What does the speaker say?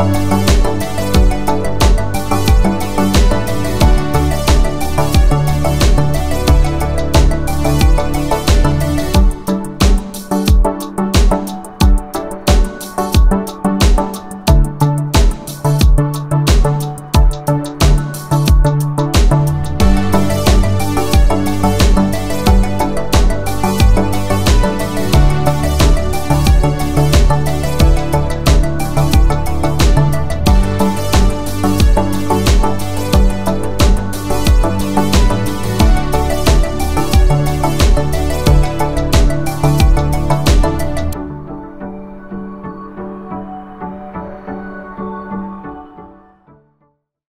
Música